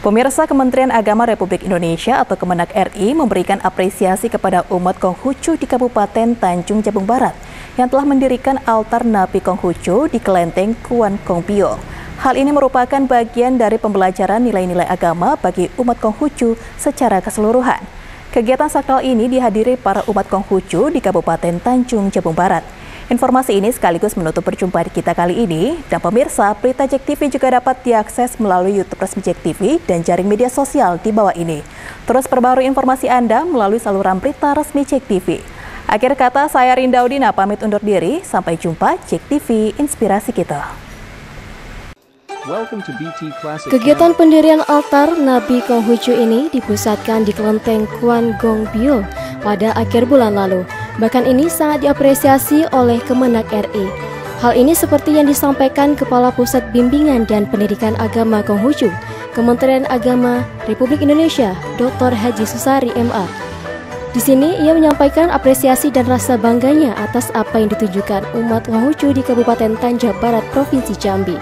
Pemirsa Kementerian Agama Republik Indonesia atau Kemenak RI memberikan apresiasi kepada umat Konghucu di Kabupaten Tanjung Jabung Barat yang telah mendirikan altar Nabi Konghucu di Kelenteng Kuan Kongbio. Hal ini merupakan bagian dari pembelajaran nilai-nilai agama bagi umat Konghucu secara keseluruhan. Kegiatan sakral ini dihadiri para umat Konghucu di Kabupaten Tanjung Jabung Barat. Informasi ini sekaligus menutup perjumpaan kita kali ini. Dan pemirsa, berita Jek TV juga dapat diakses melalui YouTube resmi Jek TV dan jaring media sosial di bawah ini. Terus perbarui informasi Anda melalui saluran berita resmi Jek TV. Akhir kata, saya Rinda Udina pamit undur diri. Sampai jumpa Jek TV, inspirasi kita. Kegiatan pendirian altar Nabi Konghucu ini dipusatkan di kelenteng Kuan Gong Bio pada akhir bulan lalu. Bahkan ini sangat diapresiasi oleh Kemenak RI. Hal ini seperti yang disampaikan Kepala Pusat Bimbingan dan Pendidikan Agama Konghucu, Kementerian Agama Republik Indonesia, Dr. Haji Susari MA. Di sini ia menyampaikan apresiasi dan rasa bangganya atas apa yang ditujukan umat Konghucu di Kabupaten Tanja Barat, Provinsi Jambi.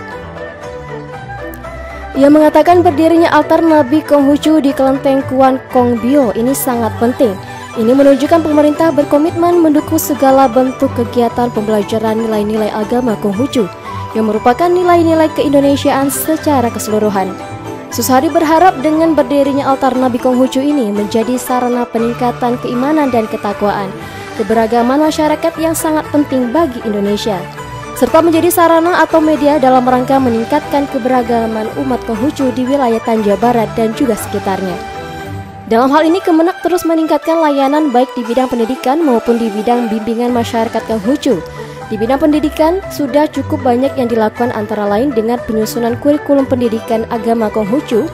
Ia mengatakan berdirinya altar Nabi Konghucu di kelenteng Kuan Kongbio ini sangat penting ini menunjukkan pemerintah berkomitmen mendukung segala bentuk kegiatan pembelajaran nilai-nilai agama Konghucu yang merupakan nilai-nilai keindonesiaan secara keseluruhan. Susari berharap dengan berdirinya altar Nabi Konghucu ini menjadi sarana peningkatan keimanan dan ketakwaan, keberagaman masyarakat yang sangat penting bagi Indonesia, serta menjadi sarana atau media dalam rangka meningkatkan keberagaman umat Konghucu di wilayah Tanja Barat dan juga sekitarnya. Dalam hal ini Kemenak terus meningkatkan layanan baik di bidang pendidikan maupun di bidang bimbingan masyarakat Kanghucu. Di bidang pendidikan sudah cukup banyak yang dilakukan antara lain dengan penyusunan kurikulum pendidikan agama Konghucu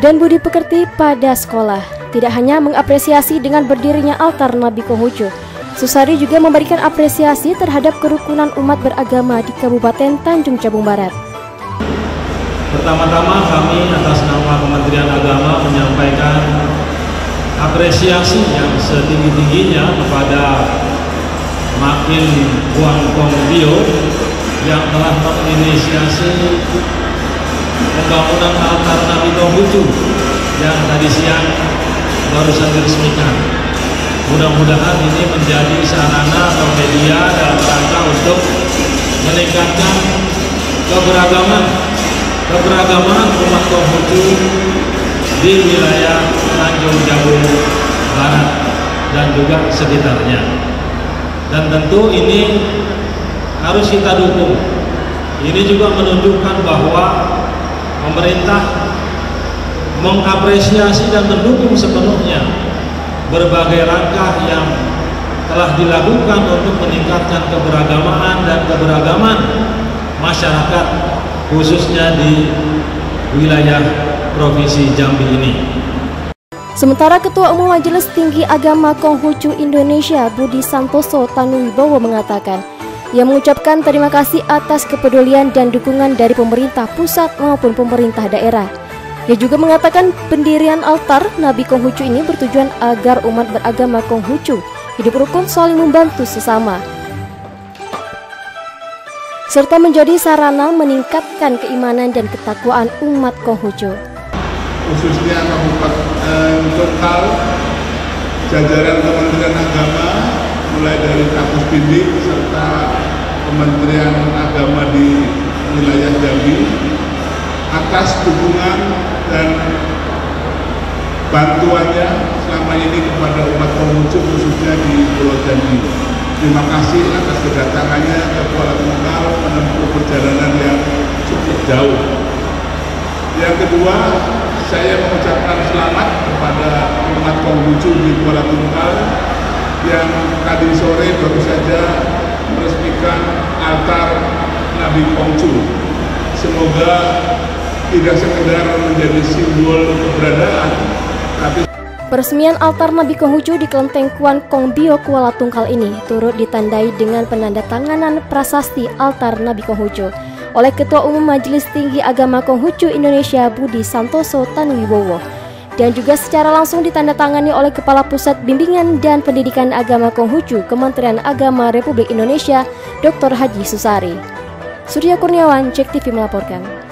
dan budi pekerti pada sekolah. Tidak hanya mengapresiasi dengan berdirinya altar Nabi Konghucu, Susari juga memberikan apresiasi terhadap kerukunan umat beragama di Kabupaten Tanjung Jabung Barat. Pertama-tama kami atas nama Kementerian Agama menyampaikan apresiasi yang setinggi-tingginya kepada Makin Kuang Kong Bio yang telah menginisiasi pembangunan altar Nabi Konghucu yang tadi siang barusan diresmikan. Mudah-mudahan ini menjadi sarana atau media dalam rangka untuk meningkatkan keberagaman keberagaman umat Konghucu di wilayah Tanjung Jabung Barat dan juga sekitarnya. Dan tentu ini harus kita dukung. Ini juga menunjukkan bahwa pemerintah mengapresiasi dan mendukung sepenuhnya berbagai langkah yang telah dilakukan untuk meningkatkan keberagaman dan keberagaman masyarakat khususnya di wilayah Provinsi Jambi ini. Sementara Ketua Umum Majelis Tinggi Agama Konghucu Indonesia Budi Santoso Tanuwibowo mengatakan, ia mengucapkan terima kasih atas kepedulian dan dukungan dari pemerintah pusat maupun pemerintah daerah. Ia juga mengatakan pendirian altar Nabi Konghucu ini bertujuan agar umat beragama Konghucu hidup rukun saling membantu sesama serta menjadi sarana meningkatkan keimanan dan ketakwaan umat Konghucu. Khususnya Kabupaten Total, jajaran Kementerian Agama, mulai dari kampus bimbing serta Kementerian Agama di wilayah Jambi, atas dukungan dan bantuannya selama ini kepada umat Konghucu khususnya di Pulau Jambi. Terima kasih atas kedatangannya ke Kuala Tunggal menempuh perjalanan yang cukup jauh. Yang kedua, saya mengucapkan selamat kepada umat Konghucu di Kuala Tunggal yang tadi sore baru saja meresmikan altar Nabi Konghucu. Semoga tidak sekedar menjadi simbol keberadaan, Peresmian altar Nabi Konghucu di Kelenteng Kuan Kongbio Kuala Tungkal ini turut ditandai dengan penandatanganan prasasti altar Nabi Konghucu oleh Ketua Umum Majelis Tinggi Agama Konghucu Indonesia Budi Santoso Tanuwibowo dan juga secara langsung ditandatangani oleh Kepala Pusat Bimbingan dan Pendidikan Agama Konghucu Kementerian Agama Republik Indonesia Dr. Haji Susari. Surya Kurniawan, Cek TV melaporkan.